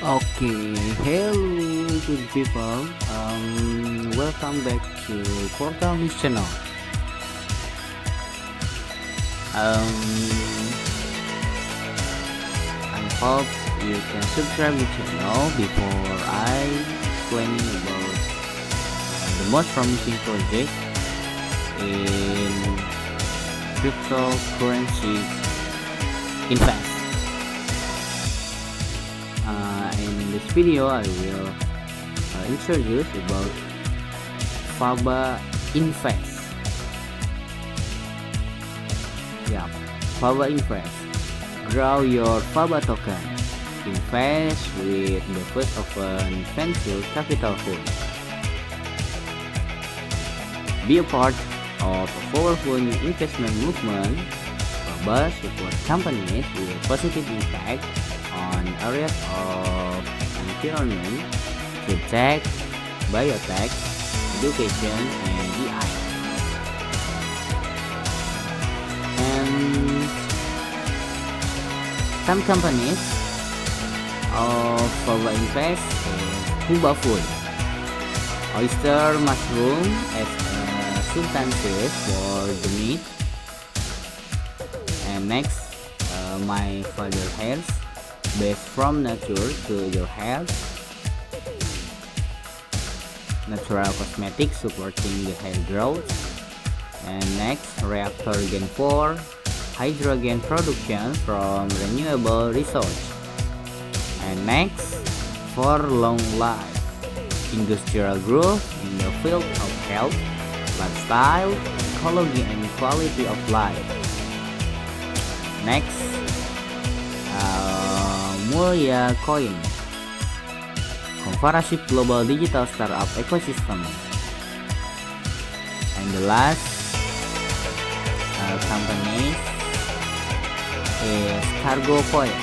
Okay, hello good people. Um, welcome back to Portal News Channel. Um, I hope you can subscribe the channel before I explaining about uh, the most promising project in cryptocurrency invest. Uh, in this video, I will uh, introduce about Faba Invest. Yeah, Faba Invest. Grow your Faba token. Invest with the first an venture capital fund. Be a part of a powerful investment movement. Faba support companies with a positive impact on areas of environment, tech, biotech, education, and AI. And some companies of Faba Invest is Huba Food, oyster mushroom as a substances for the meat, and next uh, my father hairs based from nature to your health. Natural cosmetics supporting the hair growth. And next reactor gen 4 hydrogen production from renewable resource. And next for long life industrial growth in the field of health lifestyle ecology and quality of life. Next Mulia Coin Comparaship Global Digital Startup Ecosystem and the last uh, company is Cargo Point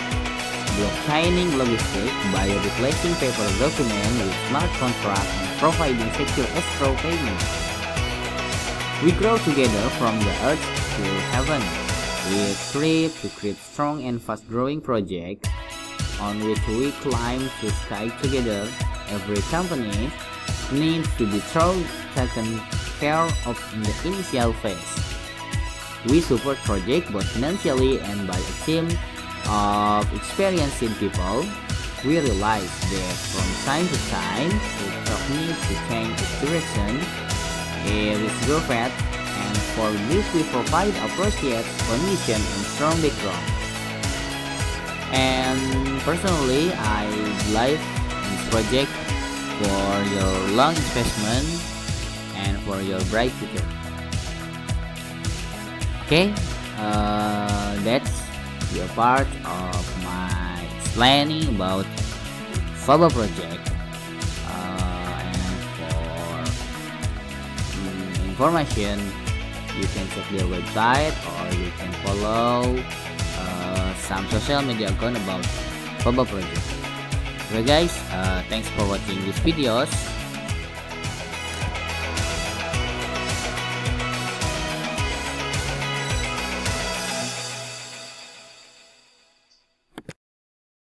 blockchaining logistics by replacing paper document with smart contract and providing secure escrow payment. We grow together from the earth to heaven. We strive to create strong and fast-growing project on which we climb to sky together. Every company needs to be thorough taken care of in the initial phase. We support project both financially and by a team of experienced people. We realize that from time to time, the needs to change its direction. It is growth and for this we provide appropriate condition and strong background. And personally, I like this project for your long investment and for your bright future. Okay, uh, that's the part of my planning about Faba project. Uh, and for information, you can check their website or you can follow uh, some social media account about Faba project. Okay guys, uh, thanks for watching these videos.